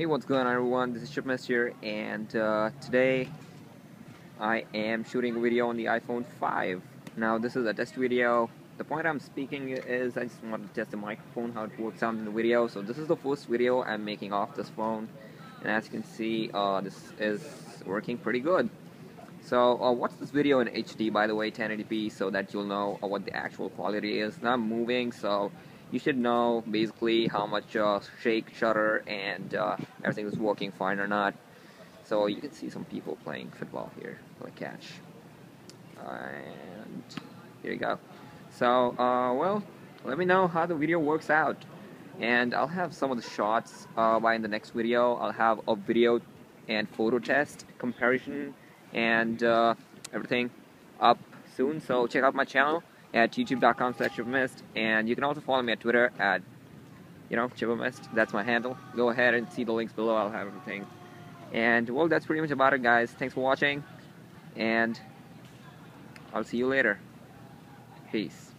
Hey, what's going on everyone? This is Chipmist here and uh, today I am shooting a video on the iPhone 5. Now this is a test video. The point I'm speaking is I just want to test the microphone, how it works out in the video. So this is the first video I'm making off this phone and as you can see uh, this is working pretty good. So uh, watch this video in HD by the way 1080p so that you'll know uh, what the actual quality is. Now I'm moving so you should know basically how much uh, shake, shutter, and uh, everything is working fine or not. So you can see some people playing football here, play catch. And here you go. So, uh, well, let me know how the video works out. And I'll have some of the shots uh, by in the next video. I'll have a video and photo test comparison and uh, everything up soon. So check out my channel at youtube.com slash chipmist and you can also follow me at twitter at you know chipmist that's my handle. Go ahead and see the links below. I'll have everything. And well that's pretty much about it guys. Thanks for watching and i'll see you later. Peace